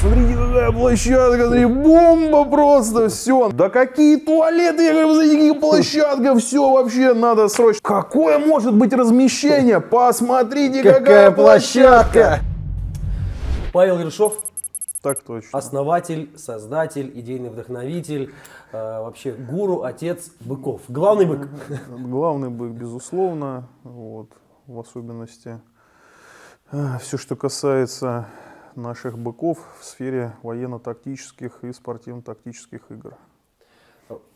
смотрите, какая площадка, смотри, бомба просто, все. Да какие туалеты, я говорю, смотрите, какая площадка, все вообще надо срочно. Какое может быть размещение? Посмотрите, какая, Какая площадка. площадка! Павел Ершов, Так точно. основатель, создатель, идейный вдохновитель, э, вообще гуру, отец быков. Главный бык. Главный бык, безусловно, вот, в особенности все, что касается наших быков в сфере военно-тактических и спортивно-тактических игр.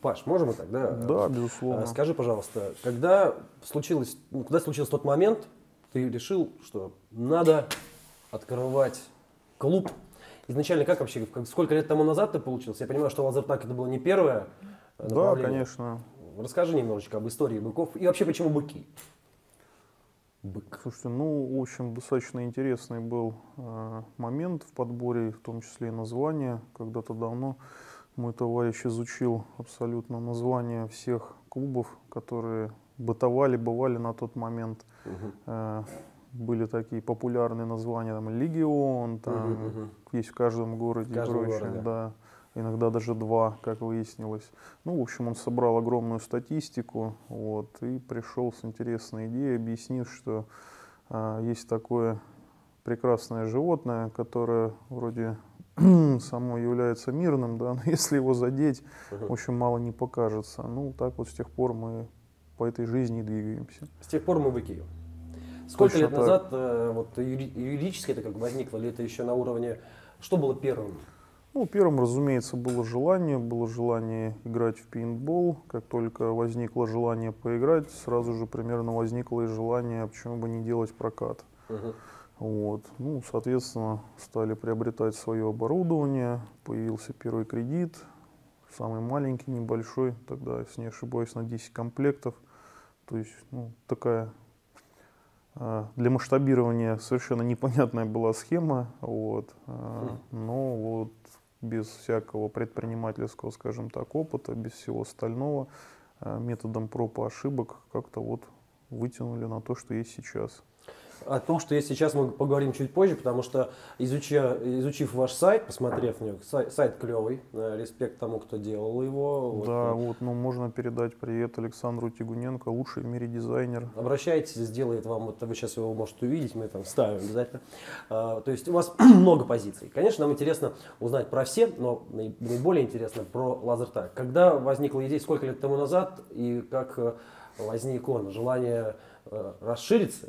Паш, можем мы так, да? Да, Э, безусловно. Скажи, пожалуйста, когда случилось, ну, когда случился тот момент, ты решил, что надо открывать клуб? Изначально как вообще, сколько лет тому назад ты получился? Я понимаю, что лазертак это было не первое Да, конечно. Расскажи немножечко об истории быков и вообще почему быки? Бык. Слушайте, ну, в общем, достаточно интересный был э, момент в подборе, в том числе и названия. Когда-то давно мой товарищ изучил абсолютно названия всех клубов, которые бытовали, бывали на тот момент. Э, были такие популярные названия, там, Легион, там, Мгм, мгм. есть в каждом городе В каждом городе. да. Иногда даже два, как выяснилось. Ну, в общем, он собрал огромную статистику, вот, и пришел с интересной идеей, объяснив, что а, есть такое прекрасное животное, которое вроде само является мирным, да, но если его задеть, в общем, мало не покажется. Ну, так вот с тех пор мы по этой жизни и двигаемся. С тех пор мы быки. Сколько Точно лет так. назад э, вот юри- юридически это как возникло, или это еще на уровне, что было первым? Ну, первым, разумеется, было желание, было желание играть в пейнтбол. Как только возникло желание поиграть, сразу же примерно возникло и желание, почему бы не делать прокат. Мгм. Вот. Ну, соответственно, стали приобретать свое оборудование, появился первый кредит, самый маленький, небольшой, тогда, если не ошибаюсь, на 10 комплектов. То есть, ну, такая а, для масштабирования совершенно непонятная была схема, вот, а, но вот без всякого предпринимательского, скажем так, опыта, без всего остального, а, методом проб и ошибок как-то вот вытянули на то, что есть сейчас. О том, что есть сейчас, мы поговорим чуть позже, потому что изучя, изучив ваш сайт, посмотрев на него, сайт, сайт клевый, респект тому, кто делал его. вот, Да, э, вот, ну можно передать привет Александру Тигуненко, лучший в мире дизайнер. Обращайтесь, сделает вам, вот вы сейчас его можете увидеть, мы там ставим обязательно. А, то есть у вас много позиций. Конечно, нам интересно узнать про все, но наи- наиболее интересно про лазертаг. Когда возникла идея, сколько лет тому назад, и как э, возник он? Желание э, расшириться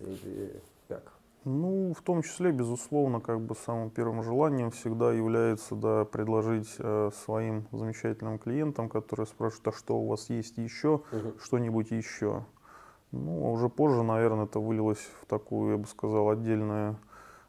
как? Ну, в том числе, безусловно, как бы самым первым желанием всегда является да, предложить э, своим замечательным клиентам, которые спрашивают, а что у вас есть еще, Мгм. что-нибудь еще. Ну, а уже позже, наверное, это вылилось в такую, я бы сказал, отдельную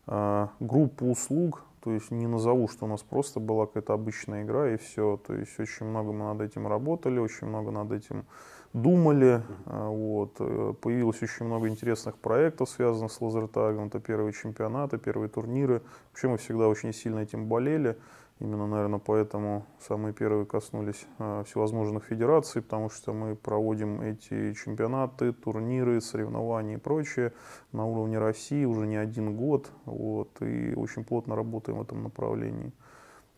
э, группу услуг. То есть не назову, что у нас просто была какая-то обычная игра и все. То есть очень много мы над этим работали, очень много над этим думали. А, Вот. Э, Появилось очень много интересных проектов, связанных с лазертагом. Это первые чемпионаты, первые турниры. Вообще мы всегда очень сильно этим болели. Именно, наверное, поэтому самые первые коснулись а, всевозможных федераций, потому что мы проводим эти чемпионаты, турниры, соревнования и прочее на уровне России уже не один год. Вот, и очень плотно работаем в этом направлении.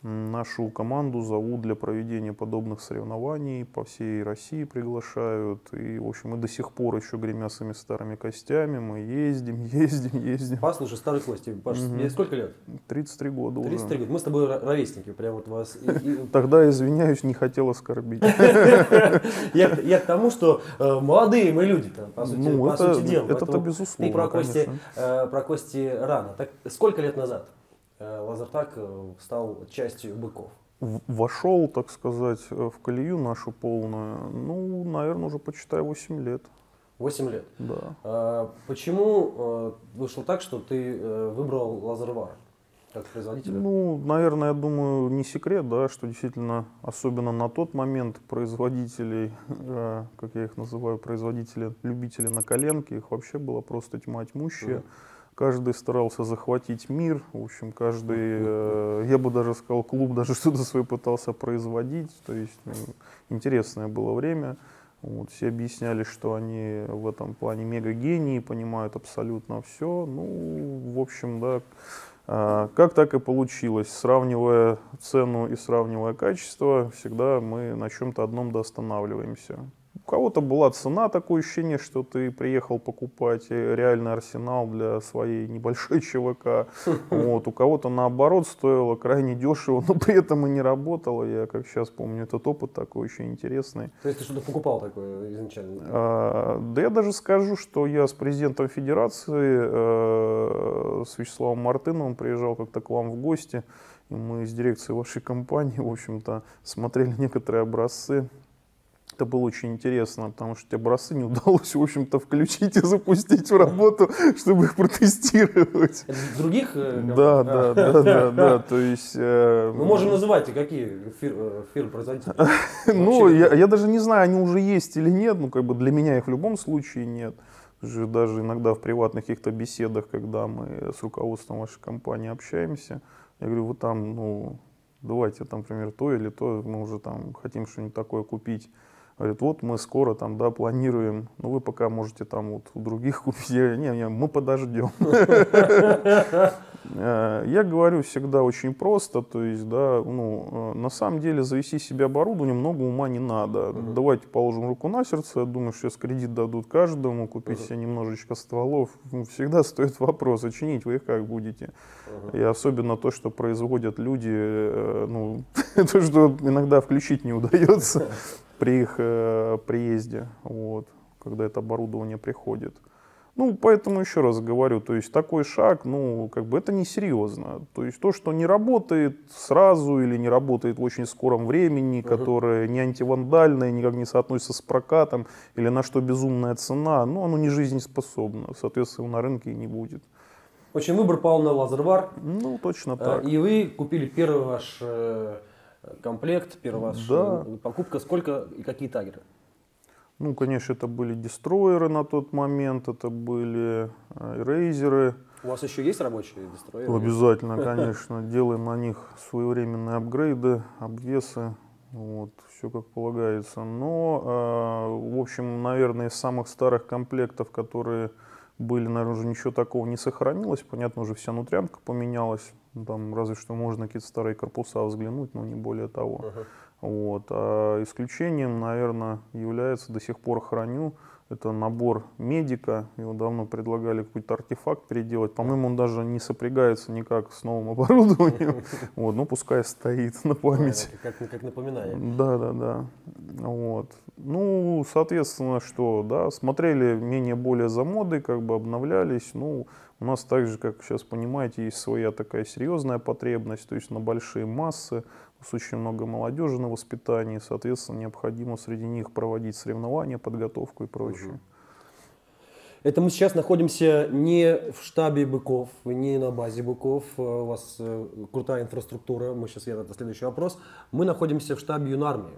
Нашу команду зовут для проведения подобных соревнований, по всей России приглашают. И, в общем, мы до сих пор еще гремя своими старыми костями, мы ездим, ездим, ездим. Послушай, старый Костя, Паш, Мгм. тебе сколько лет? 33 года 33 уже. года. Мы с тобой ро- ровесники, прям вот вас. и- и- Тогда, извиняюсь, не хотел оскорбить. Я, к тому, что э, молодые мы люди, по сути, Ну, это- сути дела. Поэтому безусловно, про Кости, конечно. э, про Кости рано. Сколько лет назад э, Лазертаг э, стал частью быков? Вошел, так сказать, э, в колею нашу полную, ну, наверное, уже почитай 8 лет. 8 лет. Да. А Почему вышло так, что ты выбрал Лазервар как производителя? Ну, наверное, я думаю, не секрет, да, что действительно, особенно на тот момент производителей, э, как я их называю, производители, любители на коленке, их вообще было просто тьма тьмущая. Мгм. Каждый старался захватить мир, в общем, каждый, э, я бы даже сказал, клуб даже что-то свое пытался производить, то есть ну, интересное было время. Вот, все объясняли, что они в этом плане мега гении, понимают абсолютно все. Ну, в общем, да, А, как так и получилось, сравнивая цену и сравнивая качество, всегда мы на чем-то одном останавливаемся. У кого-то была цена, такое ощущение, что ты приехал покупать реальный арсенал для своей небольшой ЧВК. Вот. У кого-то наоборот стоило крайне дешево, но при этом и не работало. Я как сейчас помню этот опыт такой очень интересный. То есть ты что-то покупал такое изначально? А, да я даже скажу, что я с президентом федерации, э, с Вячеславом Мартыновым приезжал как-то к вам в гости. И мы с дирекцией вашей компании, в общем-то, смотрели некоторые образцы это было очень интересно, потому что образцы не удалось, в общем-то, включить и запустить в работу, чтобы их протестировать. Это других? Э, да, да, да, да, да, то есть... Э, Мы можем называть, какие э, фирмы-производители? Ну, я даже не знаю, они уже есть или нет, ну, как бы для меня их в любом случае нет. Даже иногда в приватных каких-то беседах, когда мы с руководством вашей компании общаемся, я говорю, вы там, ну, давайте там, например, то или то, мы уже там хотим что-нибудь такое купить. Говорит, вот мы скоро там, да, планируем, ну вы пока можете там вот у других купить. Я, не, не, мы подождем. Э, я говорю всегда очень просто, то есть, да, ну, э, на самом деле завести себе оборудование много ума не надо. Давайте положим руку на сердце, я думаю, сейчас кредит дадут каждому, купить себе немножечко стволов. Всегда стоит вопрос, очинить вы их как будете. И особенно то, что производят люди, э, ну, то, что иногда включить не удается при их э, приезде, вот, когда это оборудование приходит. Ну, поэтому еще раз говорю, то есть такой шаг, ну, как бы это несерьезно. То есть то, что не работает сразу или не работает в очень скором времени, uh-huh. которое не антивандальное, никак не соотносится с прокатом, или на что безумная цена, ну, оно не жизнеспособно, соответственно, на рынке и не будет. Общем, выбор пал на лазервар. Ну, точно э, так. И вы купили первый ваш э, комплект, первая ваша да. покупка. Сколько и какие тагеры? Ну, конечно, это были дестройеры на тот момент, это были эрейзеры. У вас еще есть рабочие дестройеры? Обязательно, конечно. Делаем на них своевременные апгрейды, обвесы. Вот, все как полагается. Но, э, в общем, наверное, из самых старых комплектов, которые были, наверное, уже ничего такого не сохранилось. Понятно, уже вся нутрянка поменялась. Там разве что можно какие-то старые корпуса взглянуть, но не более того. Uh-huh. Вот. А исключением, наверное, является, до сих пор храню, это набор медика. Его давно предлагали какой-то артефакт переделать. По-моему, он даже не сопрягается никак с новым оборудованием. Вот, ну пускай стоит на память. Как, как напоминание. Да, да, да. Вот. Ну, соответственно, что, да, смотрели менее-более за модой, как бы обновлялись. Ну, у нас также, как сейчас понимаете, есть своя такая серьезная потребность, то есть на большие массы нас очень много молодежи на воспитании, соответственно, необходимо среди них проводить соревнования, подготовку и прочее. Это мы сейчас находимся не в штабе быков, не на базе быков. Э, у вас э, крутая инфраструктура. Мы сейчас это следующий вопрос. Мы находимся в штабе юнармии.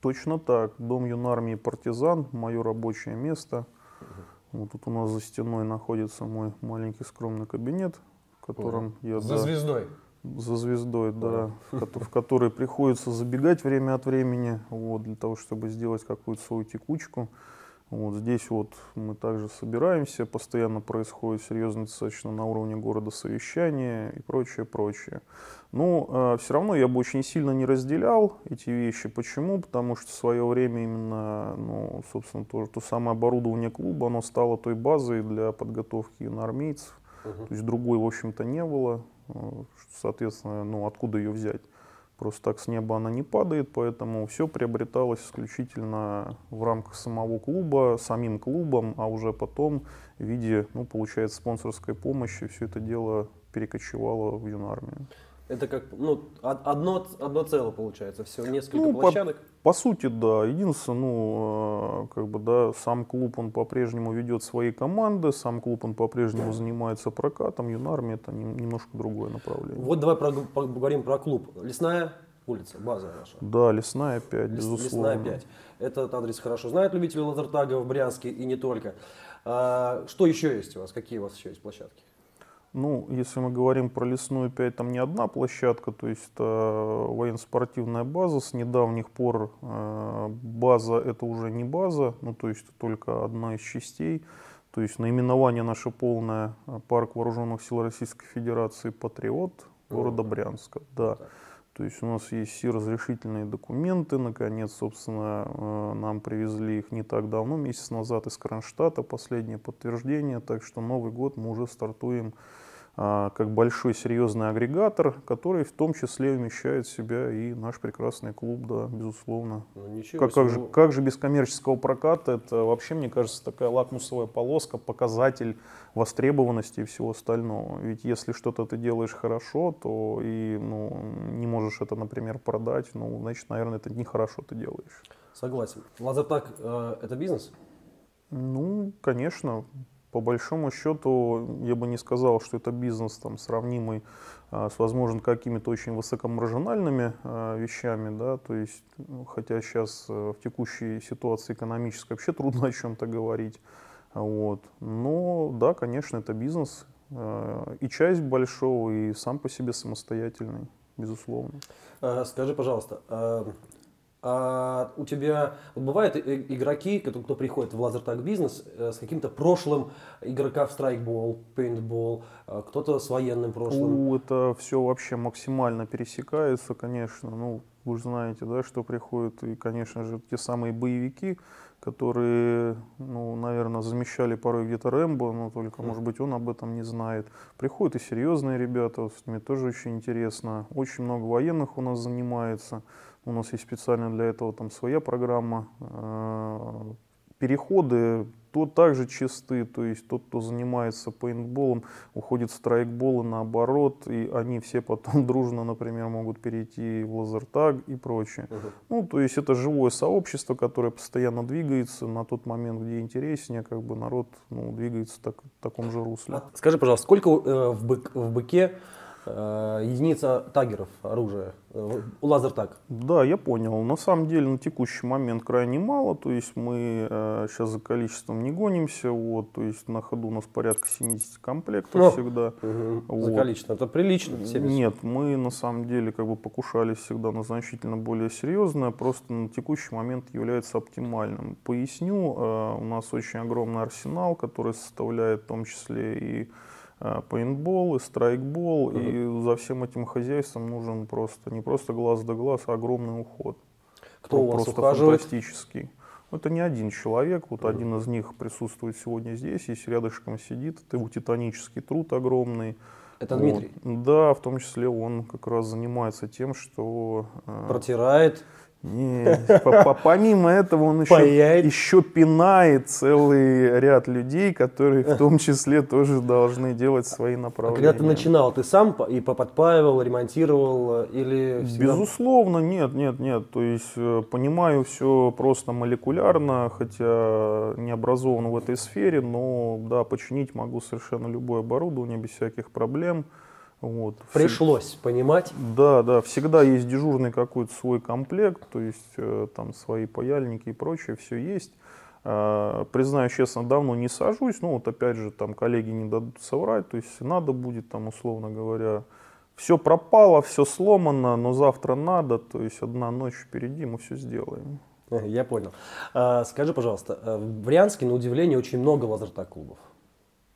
Точно так. Дом юнармии партизан, мое рабочее место. Угу. Вот тут у нас за стеной находится мой маленький скромный кабинет, в котором угу. я... За да, звездой за звездой, да, в, который приходится забегать время от времени, вот, для того, чтобы сделать какую-то свою текучку. Вот здесь вот мы также собираемся, постоянно происходит серьезно достаточно на уровне города совещания и прочее, прочее. Но э, все равно я бы очень сильно не разделял эти вещи. Почему? Потому что в свое время именно, ну, собственно, то, то самое оборудование клуба, оно стало той базой для подготовки армейцев. Uh-huh. То есть другой, в общем-то, не было. Э, соответственно, ну, откуда ее взять? Просто так с неба она не падает, поэтому все приобреталось исключительно в рамках самого клуба, самим клубом, а уже потом в виде, ну, получается, спонсорской помощи все это дело перекочевало в юнармию. Это как, ну, одно, одно целое получается, все, несколько ну, площадок? По, по сути, да. Единственное, ну, э, как бы, да, сам клуб, он по-прежнему ведет свои команды, сам клуб, он по-прежнему занимается прокатом, юнармия это немножко другое направление. Вот давай про, поговорим про клуб. Лесная улица, база наша. Да, Лесная 5, безусловно. Лесная 5. Этот адрес хорошо знают любители лазертага в Брянске и не только. А, что еще есть у вас? Какие у вас еще есть площадки? Ну, если мы говорим про лесную 5, там не одна площадка, то есть это военно-спортивная база. С недавних пор э, база это уже не база, ну то есть только одна из частей. То есть наименование наше полное Парк Вооруженных сил Российской Федерации «Патриот» города Брянска. Да. То есть у нас есть все разрешительные документы. Наконец, собственно, э, нам привезли их не так давно, месяц назад из Кронштадта, последнее подтверждение. Так что Новый год мы уже стартуем как большой серьезный агрегатор, который в том числе вмещает в себя и наш прекрасный клуб, да, безусловно. Ну, как, как, же, как же без коммерческого проката, это вообще, мне кажется, такая лакмусовая полоска, показатель востребованности и всего остального. Ведь если что-то ты делаешь хорошо, то и ну, не можешь это, например, продать, ну, значит, наверное, это нехорошо ты делаешь. Согласен. Лазертак э, это бизнес? Ну, конечно, по большому счету я бы не сказал, что это бизнес там, сравнимый а, с, возможно, какими-то очень высокомаржинальными а, вещами, да, то есть, ну, хотя сейчас а, в текущей ситуации экономической вообще трудно о чем-то говорить, вот, но да, конечно, это бизнес а, и часть большого, и сам по себе самостоятельный, безусловно. Скажи, пожалуйста, а, у тебя вот бывают игроки, кто, кто приходит в лазертаг бизнес э, с каким-то прошлым игрока в страйкбол, пейнтбол, э, кто-то с военным прошлым? У, это все вообще максимально пересекается, конечно. Ну, вы же знаете, да, что приходят и, конечно же, те самые боевики, которые, ну, наверное, замещали порой где-то Рэмбо, но только, может быть, он об этом не знает. Приходят и серьезные ребята, с ними тоже очень интересно. Очень много военных у нас занимается. У нас есть специально для этого там своя программа. Э, переходы то также чисты, то есть тот, кто занимается пейнтболом, уходит в страйкбол и наоборот, и они все потом дружно, например, могут перейти в лазертаг и прочее. Uh-huh. Ну, то есть это живое сообщество, которое постоянно двигается на тот момент, где интереснее, как бы народ ну, двигается так, в таком же русле. А скажи, пожалуйста, сколько э, в, бык, в быке единица тагеров оружия, э, лазертаг. Да, я понял. На самом деле на текущий момент крайне мало, то есть мы э, сейчас за количеством не гонимся, вот, то есть на ходу у нас порядка 70 комплектов О, всегда. Угу. Вот. За количество, это прилично. 70. Нет, мы на самом деле как бы покушались всегда на значительно более серьезное, просто на текущий момент является оптимальным. Поясню, э, у нас очень огромный арсенал, который составляет в том числе и Э, пейнтбол и страйкбол, угу. и за всем этим хозяйством нужен просто не просто глаз да глаз, а огромный уход. Кто у вас просто ухаживает? фантастический. Это не один человек, вот угу. один из них присутствует сегодня здесь, если рядышком сидит, это его титанический труд огромный. Это Дмитрий? Да, в том числе он как раз занимается тем, что... Э, Протирает нет, помимо этого он еще, еще пинает целый ряд людей, которые в том числе тоже должны делать свои направления. А когда ты начинал, ты сам и подпаивал, ремонтировал или всегда... Безусловно, нет, нет, нет. То есть э, понимаю все просто молекулярно, хотя не образован в этой сфере, но да, починить могу совершенно любое оборудование без всяких проблем. Вот. Пришлось понимать. Да, да, всегда есть дежурный какой-то свой комплект, то есть э, там свои паяльники и прочее, все есть. Э, признаю честно, давно не сажусь, ну вот опять же там коллеги не дадут соврать, то есть надо будет там условно говоря, все пропало, все сломано, но завтра надо, то есть одна ночь впереди, мы все сделаем. Я понял. А, скажи, пожалуйста, э, в Брянске, на удивление, очень много лазертак-клубов.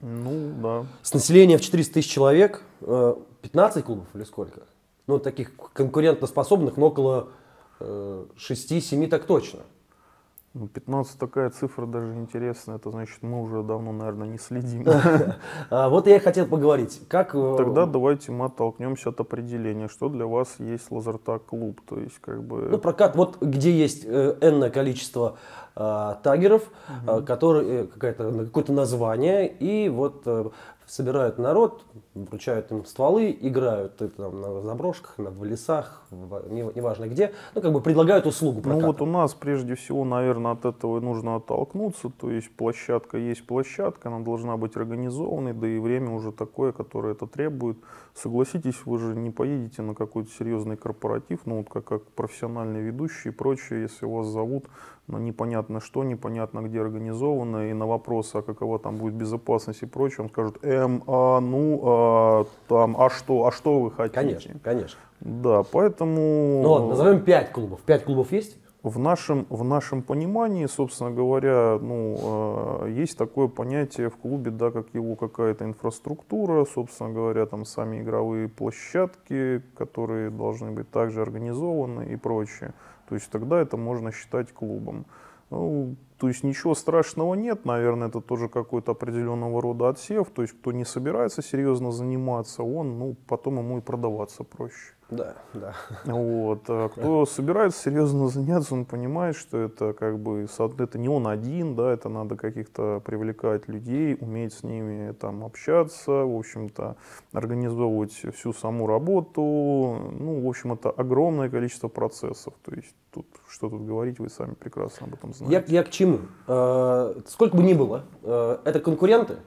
Ну, да. С населением в 400 тысяч человек, 15 э, клубов или сколько? Ну, таких конкурентоспособных, но около 6-7 э, так точно. 15 ну, такая цифра даже интересная, это значит мы уже давно, наверное, не следим. А, вот я и хотел поговорить. Как... Э, Тогда давайте мы оттолкнемся от определения, что для вас есть лазертаг клуб, то есть как бы... Ну прокат, вот где есть энное количество э, тагеров, угу. э, которые какое-то какое-то название, и вот э, собирают народ, вручают им стволы, играют это, там, на заброшках, на, в лесах, в, неважно не где, ну, как бы предлагают услугу проката. Ну, вот у нас прежде всего, наверное, от этого и нужно оттолкнуться, то есть площадка есть площадка, она должна быть организованной, да и время уже такое, которое это требует. Согласитесь, вы же не поедете на какой-то серьезный корпоратив, ну, вот как, как профессиональный ведущий и прочее, если вас зовут на непонятно что, непонятно где организовано, и на вопрос, а какова там будет безопасность и прочее, он скажет, эм, а, ну, а, там, а что, а что вы хотите? Конечно, конечно. Да, поэтому... Ну назовем пять клубов. Пять клубов есть? В нашем, в нашем понимании, собственно говоря, ну, э, есть такое понятие в клубе, да, как его какая-то инфраструктура, собственно говоря, там сами игровые площадки, которые должны быть также организованы и прочее. То есть тогда это можно считать клубом. Ну, то есть ничего страшного нет, наверное, это тоже какой-то определенного рода отсев. То есть кто не собирается серьезно заниматься, он, ну, потом ему и продаваться проще. Да, да. Вот. А кто собирается серьезно заняться, он понимает, что это как бы это не он один, да, это надо каких-то привлекать людей, уметь с ними там общаться, в общем-то, организовывать всю саму работу. Ну, в общем, это огромное количество процессов. То есть тут что тут говорить, вы сами прекрасно об этом знаете. Я, я к чему? Э, сколько бы ни было, э, это конкуренты,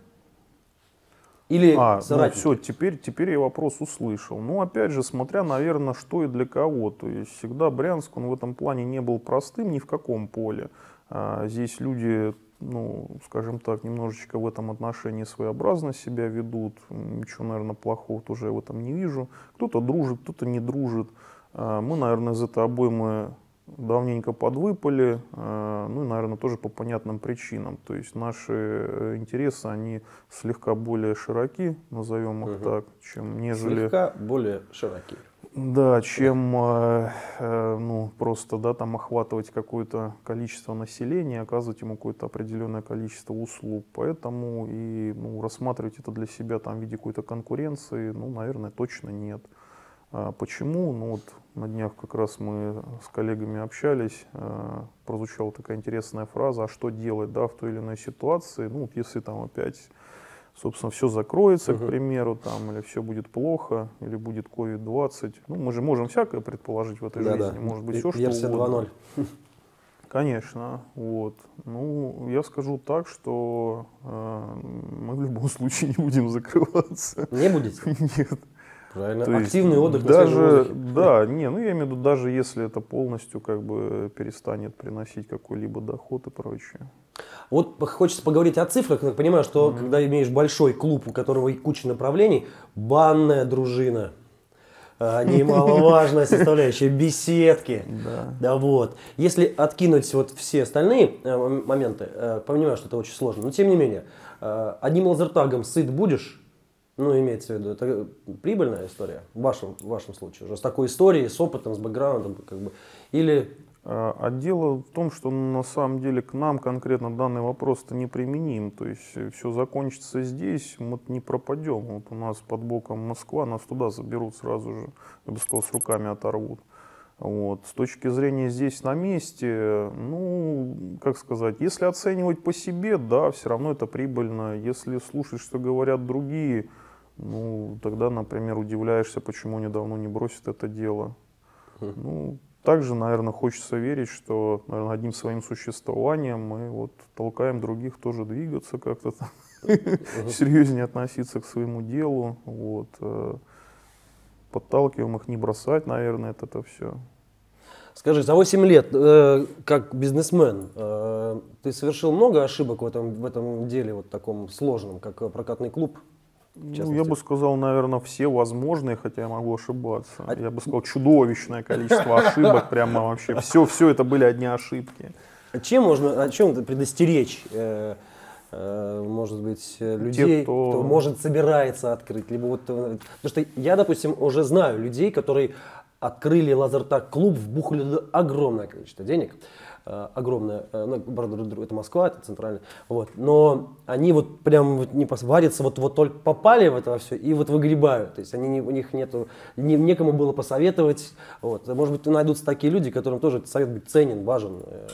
или а, ну все, теперь, теперь я вопрос услышал. Ну, опять же, смотря, наверное, что и для кого. То есть всегда Брянск, он в этом плане не был простым ни в каком поле. А, здесь люди, ну, скажем так, немножечко в этом отношении своеобразно себя ведут. Ничего, наверное, плохого тоже я в этом не вижу. Кто-то дружит, кто-то не дружит. А, мы, наверное, из этой обоймы давненько подвыпали, э, ну и, наверное, тоже по понятным причинам. То есть наши э, интересы, они слегка более широки, назовем их угу. так, чем нежели... Слегка более широки. Да, чем э, ну, просто да, там охватывать какое-то количество населения, оказывать ему какое-то определенное количество услуг. Поэтому и ну, рассматривать это для себя там, в виде какой-то конкуренции, ну, наверное, точно нет. А почему? Ну, вот на днях как раз мы с коллегами общались, э, прозвучала такая интересная фраза, а что делать да, в той или иной ситуации, ну, вот если там опять, собственно, все закроется, uh-huh. к примеру, там, или все будет плохо, или будет COVID-20, ну, мы же можем всякое предположить в этой да, жизни, да. может быть, все Версия что угодно. 2.0. Конечно, вот. Ну, я скажу так, что э, мы в любом случае не будем закрываться. Не будете? Нет. Правильно. То Активный отдых даже, Да, не, ну я имею в виду, даже если это полностью как бы перестанет приносить какой-либо доход и прочее. Вот хочется поговорить о цифрах. Я понимаю, что mm-hmm. когда имеешь большой клуб, у которого и куча направлений, банная дружина, а, немаловажная составляющая, беседки. Да. да вот. Если откинуть вот все остальные э, моменты, э, понимаю, что это очень сложно, но тем не менее, э, одним лазертагом сыт будешь, ну, имеется в виду, это прибыльная история в вашем, в вашем случае, уже с такой историей, с опытом, с бэкграундом, как бы, или... А, а дело в том, что на самом деле к нам конкретно данный вопрос-то не применим. То есть э, все закончится здесь, мы не пропадем. Вот у нас под боком Москва, нас туда заберут сразу же, я бы сказал, с руками оторвут. Вот. С точки зрения здесь на месте, ну, как сказать, если оценивать по себе, да, все равно это прибыльно. Если слушать, что говорят другие, ну, тогда, например, удивляешься, почему они давно не бросят это дело. Ну, также, наверное, хочется верить, что наверное, одним своим существованием мы вот толкаем других тоже двигаться как-то там, серьезнее относиться к своему делу, вот, э, подталкиваем их не бросать, наверное, это, это все. Скажи, за 8 лет, э, как бизнесмен, э, ты совершил много ошибок в этом, в этом деле, вот таком сложном, как прокатный клуб? Ну, я бы сказал, наверное, все возможные, хотя я могу ошибаться. А... Я бы сказал, чудовищное количество ошибок, прямо вообще. Все, все это были одни ошибки. А чем можно, о чем предостеречь, э, э, может быть, людей, Те, кто... кто, может, собирается открыть? Либо вот, э, потому что я, допустим, уже знаю людей, которые открыли лазертак клуб, вбухали огромное количество денег. Э, огромное, э, ну, это Москва, это центральная, вот, но они вот прям вот не варятся, вот, вот только попали в это все и вот выгребают, то есть они, у них нету, не, некому было посоветовать, вот, может быть, найдутся такие люди, которым тоже этот совет будет ценен, важен, э,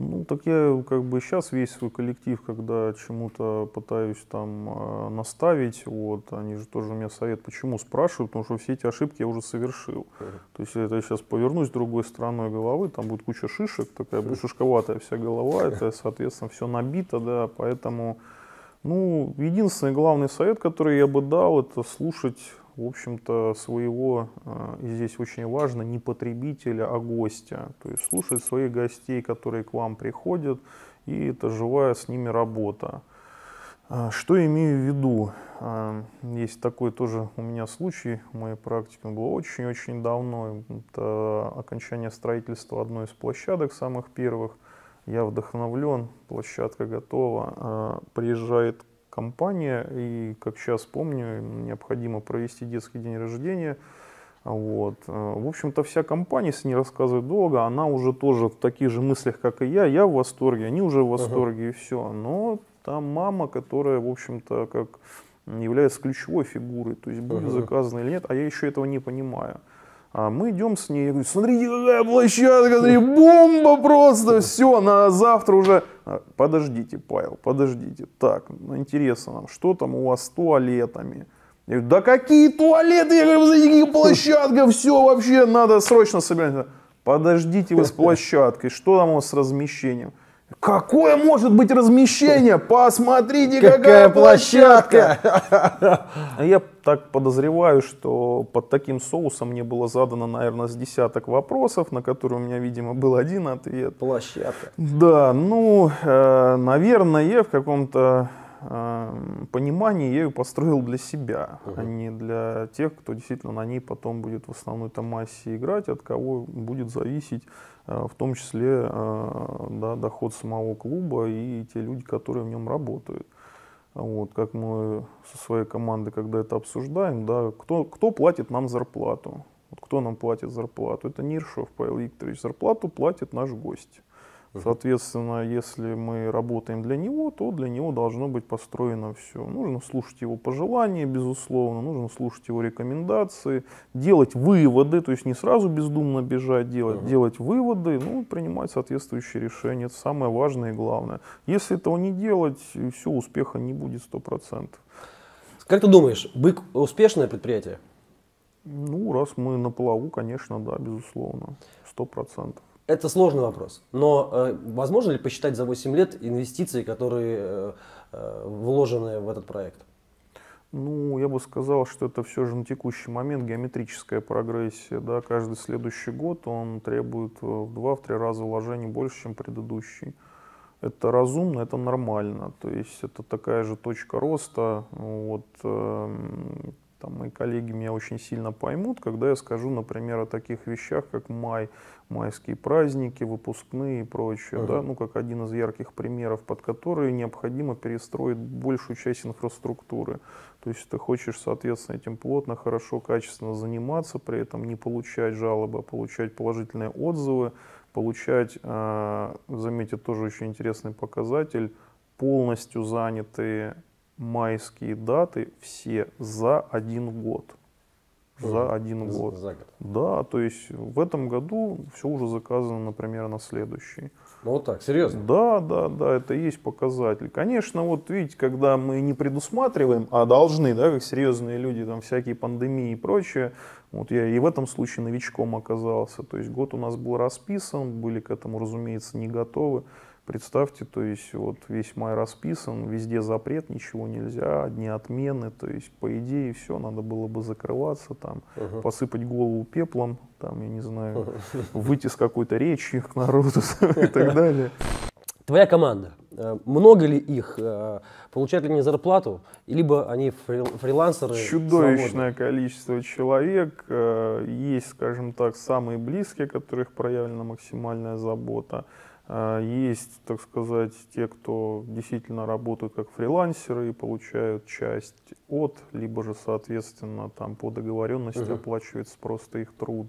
ну, так я как бы сейчас весь свой коллектив, когда чему-то пытаюсь там э, наставить, вот, они же тоже у меня совет, почему спрашивают, потому что все эти ошибки я уже совершил. Uh-huh. То есть, это я сейчас повернусь другой стороной головы, там будет куча шишек, такая будет шишковатая вся голова, это, соответственно, все набито, да, поэтому, ну, единственный главный совет, который я бы дал, это слушать в общем-то, своего, э, и здесь очень важно, не потребителя, а гостя. То есть слушать своих гостей, которые к вам приходят, и это живая с ними работа. А, что имею в виду? А, есть такой тоже у меня случай в моей практике, он был очень-очень давно. Это окончание строительства одной из площадок самых первых. Я вдохновлен, площадка готова. А, приезжает компания, и, как сейчас помню, необходимо провести детский день рождения. Вот. В общем-то, вся компания, если не рассказывать долго, она уже тоже в таких же мыслях, как и я. Я в восторге, они уже в восторге, uh-huh. и все. Но там мама, которая, в общем-то, как является ключевой фигурой, то есть будет uh-huh. заказано или нет, а я еще этого не понимаю. А мы идем с ней, я говорю, смотрите, какая площадка, смотри, бомба просто, все, на завтра уже. А, подождите, Павел, подождите. Так, ну, интересно нам, что там у вас с туалетами? Я говорю, да какие туалеты? Я говорю, смотрите, какие площадка, все вообще, надо срочно собирать. Подождите вы с площадкой, что там у вас с размещением? Какое может быть размещение? Посмотрите, какая, какая площадка! Я так подозреваю, что под таким соусом мне было задано, наверное, с десяток вопросов, на которые у меня, видимо, был один ответ. Площадка. Да, ну, э, наверное, в каком-то Эм, понимании я ее построил для себя, uh-huh. а не для тех, кто действительно на ней потом будет в основной-то массе играть, от кого будет зависеть э, в том числе э, да, доход самого клуба и те люди, которые в нем работают. Вот, как мы со своей командой, когда это обсуждаем, да, кто, кто платит нам зарплату? Вот кто нам платит зарплату? Это Ниршов Павел Викторович. Зарплату платит наш гость. Соответственно, если мы работаем для него, то для него должно быть построено все. Нужно слушать его пожелания, безусловно, нужно слушать его рекомендации, делать выводы, то есть не сразу бездумно бежать, делать, uh-huh. делать выводы, ну, принимать соответствующие решения. Это самое важное и главное. Если этого не делать, все, успеха не будет 100%. Как ты думаешь, Бык успешное предприятие? Ну, раз мы на плаву, конечно, да, безусловно, сто процентов. Это сложный вопрос. Но э, возможно ли посчитать за 8 лет инвестиции, которые э, э, вложены в этот проект? Ну, я бы сказал, что это все же на текущий момент геометрическая прогрессия. Да? Каждый следующий год он требует э, в 2-3 раза вложений больше, чем предыдущий. Это разумно, это нормально. То есть это такая же точка роста. Вот, э, там мои коллеги меня очень сильно поймут, когда я скажу, например, о таких вещах, как май, майские праздники, выпускные и прочее, uh-huh. да, ну как один из ярких примеров, под которые необходимо перестроить большую часть инфраструктуры. То есть ты хочешь, соответственно, этим плотно, хорошо, качественно заниматься, при этом не получать жалобы, а получать положительные отзывы, получать, э, заметьте, тоже очень интересный показатель, полностью занятые майские даты все за один год. За один год. За год. Да, то есть в этом году все уже заказано, например, на следующий. Ну вот так, серьезно? Да, да, да, это и есть показатель. Конечно, вот видите, когда мы не предусматриваем, а должны, да, как серьезные люди, там всякие пандемии и прочее, вот я и в этом случае новичком оказался. То есть год у нас был расписан, были к этому, разумеется, не готовы. Представьте, то есть вот весь май расписан, везде запрет, ничего нельзя, одни отмены, то есть по идее все, надо было бы закрываться, там, uh-huh. посыпать голову пеплом, там, я не знаю, uh-huh. выйти с какой-то речью к народу и так далее. Твоя команда, э, много ли их, э, получают ли они зарплату, либо они фрилансеры? Чудовищное свободные? количество человек, э, есть, скажем так, самые близкие, которых проявлена максимальная забота. А, есть, так сказать, те, кто действительно работают как фрилансеры и получают часть от, либо же, соответственно, там по договоренности uh-huh. оплачивается просто их труд.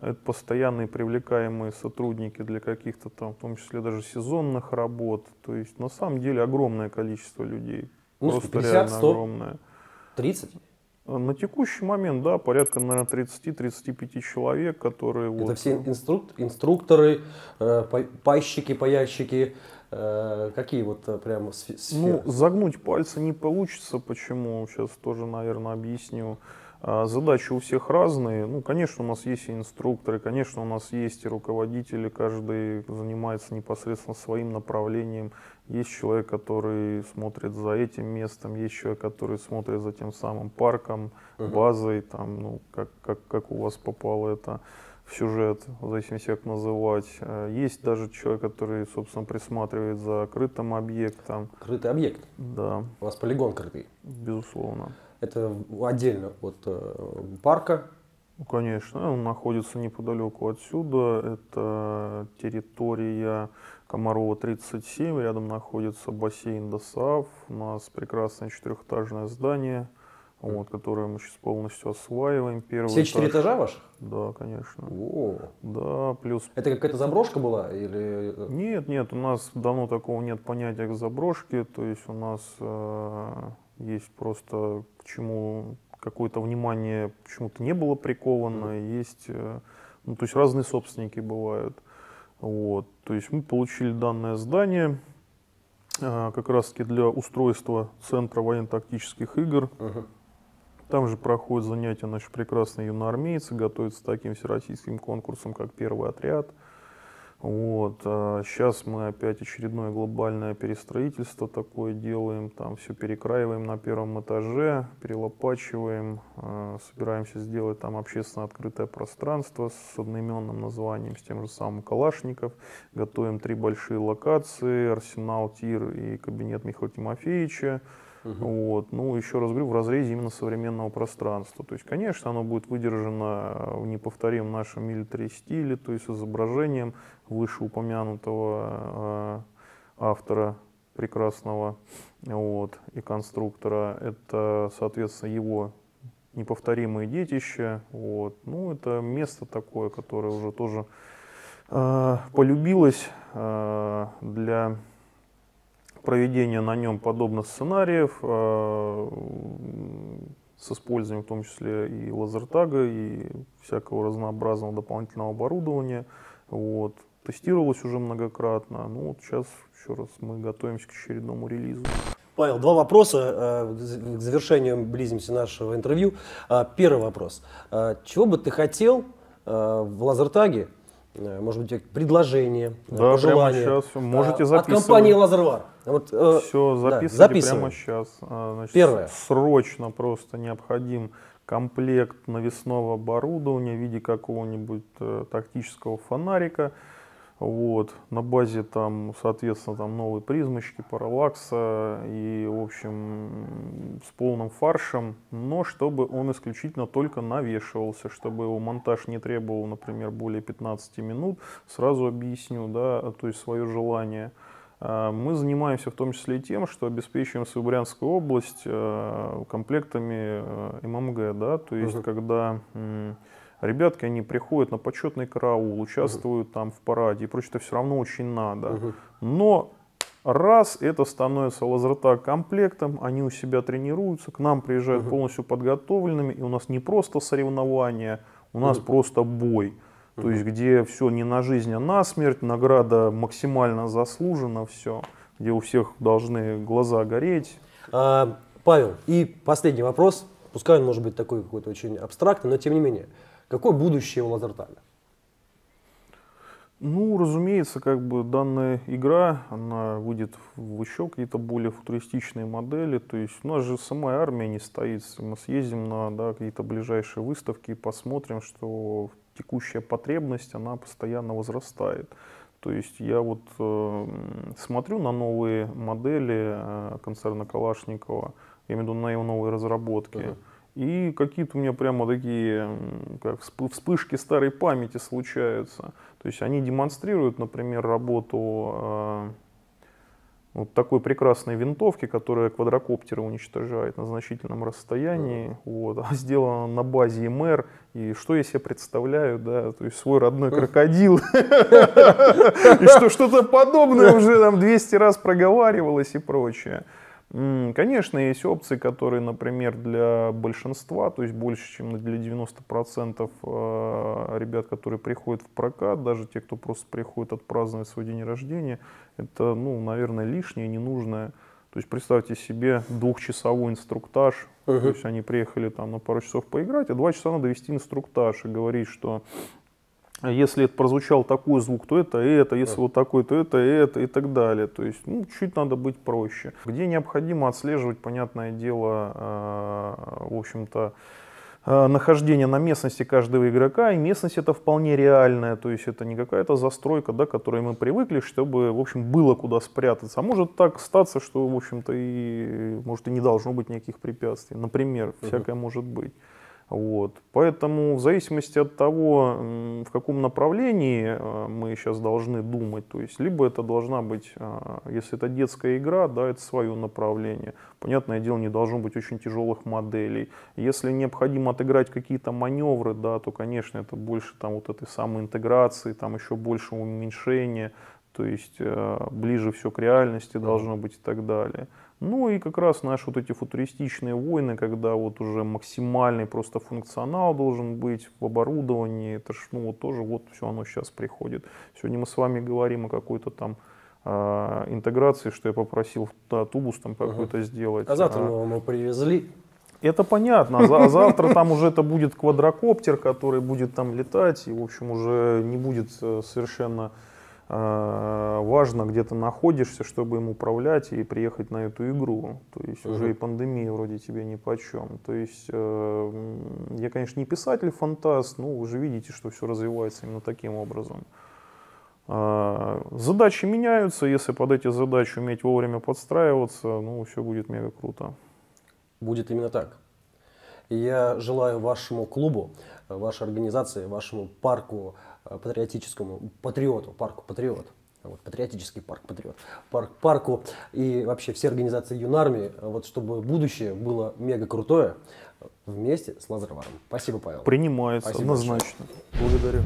Это постоянные привлекаемые сотрудники для каких-то там, в том числе даже сезонных работ. То есть на самом деле огромное количество людей. Ну, просто 50, реально 100, огромное. 30? На текущий момент, да, порядка, наверное, 30-35 человек, которые... Это вот, все инструк, инструкторы, э, пайщики, паяльщики, э, какие вот э, прямо сферы? Ну, загнуть пальцы не получится, почему, сейчас тоже, наверное, объясню. А, задачи у всех разные. Ну, конечно, у нас есть и инструкторы, конечно, у нас есть и руководители, каждый занимается непосредственно своим направлением. Есть человек, который смотрит за этим местом, есть человек, который смотрит за тем самым парком, базой, там, ну, как, как, как у вас попало это в сюжет, в зависимости как называть. Э, есть даже человек, который, собственно, присматривает за крытым объектом. Крытый объект? Да. У вас полигон крытый? Безусловно. Это отдельно от э, парка? Ну, конечно, он находится неподалеку отсюда. Это территория Комарова 37. Рядом находится бассейн ДОСАВ. У нас прекрасное четырехэтажное здание вот, которые мы сейчас полностью осваиваем. Первый Все четыре этаж. этажа ваших? Да, конечно. О. Да, плюс... Это какая-то заброшка была? Или... Нет, нет, у нас давно такого нет понятия как заброшки, то есть у нас э, есть просто к чему какое-то внимание почему-то не было приковано, есть, э, ну, то есть разные собственники бывают. Вот, то есть мы получили данное здание, э, как раз таки для устройства Центра военно-тактических игр. Uh-huh. Там же проходят занятия наши прекрасные юноармейцы, готовятся к таким всероссийским конкурсам, как первый отряд. Вот. А сейчас мы опять очередное глобальное перестроительство такое делаем, там все перекраиваем на первом этаже, перелопачиваем, а, собираемся сделать там общественно открытое пространство с одноименным названием, с тем же самым Калашников, готовим три большие локации, Арсенал, Тир и кабинет Михаила Тимофеевича, Угу. Вот. Ну, еще раз говорю, в разрезе именно современного пространства. То есть, конечно, оно будет выдержано в неповторимом нашем милитари стиле, то есть с изображением вышеупомянутого э, автора прекрасного вот, и конструктора. Это, соответственно, его неповторимое детище. Вот. Ну, это место такое, которое уже тоже э, полюбилось э, для проведения на нем подобных сценариев э, с использованием в том числе и лазертага, и всякого разнообразного дополнительного оборудования. Вот. Тестировалось уже многократно. Ну вот сейчас еще раз мы готовимся к очередному релизу. Павел, два вопроса. Э, к завершению близимся нашего интервью. Э, первый вопрос. Чего бы ты хотел в лазертаге может быть, предложение, э, да, пожелания. Прямо сейчас можете записывать. От компании Лазервар. Вот, э, Все, записывайте да, прямо сейчас. А, значит, Первое. Срочно просто необходим комплект навесного оборудования в виде какого-нибудь э, тактического фонарика вот, на базе там, соответственно, там новые призмочки, параллакса и, в общем, с полным фаршем, но чтобы он исключительно только навешивался, чтобы его монтаж не требовал, например, более 15 минут. Сразу объясню, да, то есть свое желание. А, мы занимаемся в том числе и тем, что обеспечиваем свою Брянскую область э, комплектами э, ММГ, да, то есть угу. когда Ребятки, они приходят на почетный караул, участвуют uh там в параде и прочее, это все равно очень надо. uh Но раз это становится лазертаг комплектом, они у себя тренируются, к нам приезжают uh полностью подготовленными, и у нас не просто соревнования, у нас uh просто бой. То есть, где все не на жизнь, а на смерть, награда максимально заслужена, все, где у всех должны глаза гореть. А, Павел, и последний вопрос, пускай он может быть такой какой-то очень абстрактный, но тем не менее. Какое будущее у Лазертага? Ну, разумеется, как бы данная игра, она выйдет в еще какие-то более футуристичные модели. То есть у нас же сама армия не стоит. Мы съездим на да, какие-то ближайшие выставки и посмотрим, что текущая потребность, она постоянно возрастает. То есть я вот э, смотрю на новые модели э, концерна Калашникова, я имею в виду на его новые разработки. Uh-huh. И какие-то у меня прямо такие как вспышки старой памяти случаются. То есть они демонстрируют, например, работу э, вот такой прекрасной винтовки, которая квадрокоптеры уничтожает на значительном расстоянии, вот, а сделана на базе МР. И что я себе представляю, да, то есть свой родной крокодил. И что что-то подобное уже там 200 раз проговаривалось и прочее. Конечно, есть опции, которые, например, для большинства, то есть больше, чем для 90% э, ребят, которые приходят в прокат, даже те, кто просто приходит отпраздновать свой день рождения, это, ну, наверное, лишнее, ненужное. То есть представьте себе двухчасовой инструктаж, uh-huh. то есть они приехали там на пару часов поиграть, а два часа надо вести инструктаж и говорить, что а если это прозвучал такой звук, то это это, если да. вот такой, то это это и так далее. То есть, ну, чуть надо быть проще. Где необходимо отслеживать, понятное дело, э, в общем-то, Э, нахождение на местности каждого игрока, и местность это вполне реальная, то есть это не какая-то застройка, да, к которой мы привыкли, чтобы, в общем, было куда спрятаться. А может так статься, что, в общем-то, и, может, и не должно быть никаких препятствий. Например, всякое может быть. Вот. Поэтому в зависимости от того, в каком направлении э, мы сейчас должны думать, то есть либо это должна быть, э, если это детская игра, да, это свое направление. Понятное дело, не должно быть очень тяжелых моделей. Если необходимо отыграть какие-то маневры, да, то, конечно, это больше там вот этой самой интеграции, там еще больше уменьшения, то есть э, ближе все к реальности должно быть и так далее. Ну и как раз наши вот эти футуристичные войны, когда вот уже максимальный просто функционал должен быть в оборудовании, это ж, ну вот тоже вот все оно сейчас приходит. Сегодня мы с вами говорим о какой-то там э, интеграции, что я попросил да, тубус там какой-то сделать. А завтра а, мы привезли. Это понятно, а завтра там уже это будет квадрокоптер, который будет там летать, и в общем уже не будет э, совершенно важно, где ты находишься, чтобы им управлять и приехать на эту игру. То есть угу. уже и пандемия вроде тебе ни по чем. То есть э, я, конечно, не писатель-фантаст, но вы же видите, что все развивается именно таким образом. Э, задачи меняются, если под эти задачи уметь вовремя подстраиваться, ну, все будет мега круто. Будет именно так. Я желаю вашему клубу, вашей организации, вашему парку патриотическому патриоту, парку Патриот. Вот, патриотический парк Патриот. Парк, парку и вообще все организации юнармии, вот чтобы будущее было мега крутое вместе с Лазароваром. Спасибо, Павел. Принимается, Спасибо однозначно. Большое. Благодарю.